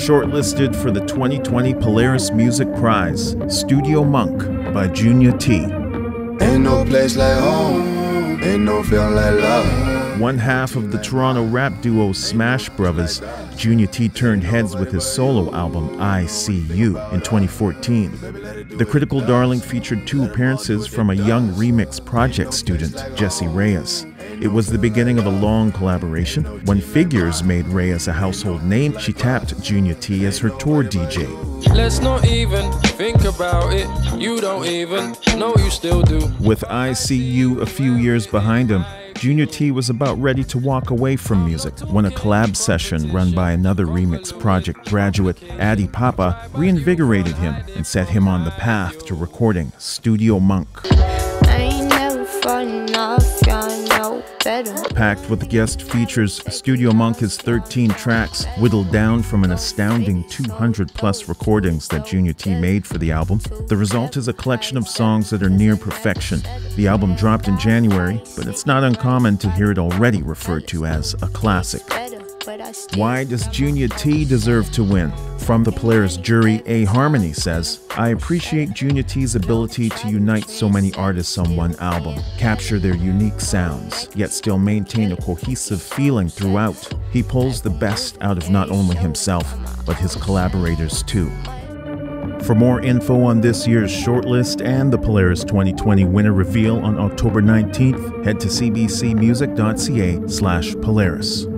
Shortlisted for the 2020 Polaris Music Prize, Studio Monk by Junia-T. Ain't no place like home, ain't no feeling like love. One half of the Toronto rap duo Smash Brothers, Junia-T turned heads with his solo album I See You in 2014. The Critical Darling featured two appearances from a young remix project student, Jessie Reyez. It was the beginning of a long collaboration. When Figures made Reyez a household name, she tapped Junia-T as her tour DJ. Let's not even think about it. You don't even know you still do. With I See You a few years behind him, Junia-T was about ready to walk away from music when a collab session run by another remix project graduate, Addy Papa, reinvigorated him and set him on the path to recording Studio Monk. Packed with guest features, Studio Monk is 13 tracks, whittled down from an astounding 200 plus recordings that Junia-T made for the album. The result is a collection of songs that are near perfection. The album dropped in January, but it's not uncommon to hear it already referred to as a classic. Why does Junia-T deserve to win? From the Polaris jury, A Harmony says, I appreciate Junia-T's ability to unite so many artists on one album, capture their unique sounds, yet still maintain a cohesive feeling throughout. He pulls the best out of not only himself, but his collaborators too. For more info on this year's shortlist and the Polaris 2020 winner reveal on October 19th, head to cbcmusic.ca slash Polaris.